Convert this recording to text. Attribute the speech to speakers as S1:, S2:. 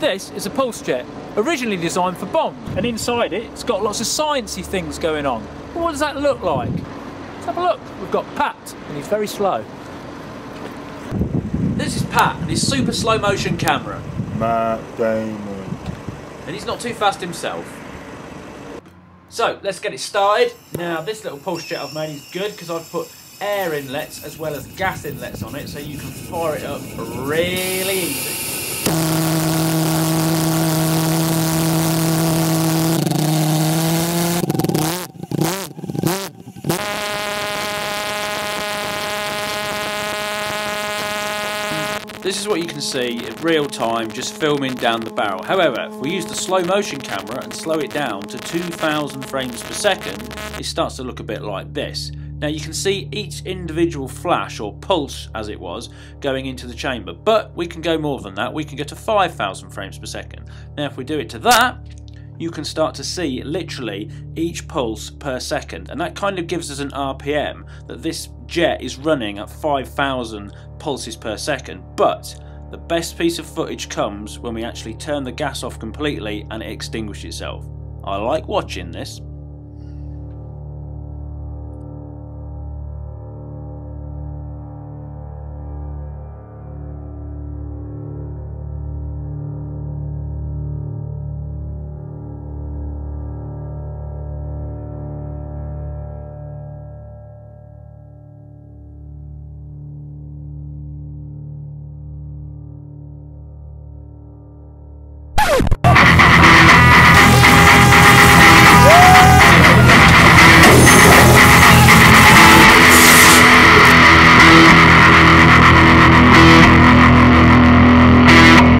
S1: This is a pulse jet, originally designed for bombs, and inside it, it's got lots of sciencey things going on. But what does that look like? Let's have a look. We've got Pat, and he's very slow.
S2: This is Pat and his super slow motion camera,
S3: Matt Damon.
S2: and he's not too fast himself. So let's get it started. Now this little pulse jet I've made is good because I've put air inlets as well as gas inlets on it, so you can fire it up really easy. This is what you can see in real time just filming down the barrel. However, if we use the slow motion camera and slow it down to 2000 frames per second, it starts to look a bit like this. Now you can see each individual flash or pulse as it was going into the chamber, but we can go more than that. We can go to 5000 frames per second. Now if we do it to that, you can start to see literally each pulse per second, and that kind of gives us an RPM that this jet is running at 5,000 pulses per second. But the best piece of footage comes when we actually turn the gas off completely and it extinguishes itself. I like watching this.